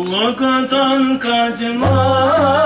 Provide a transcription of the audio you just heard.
Vakatan kaçma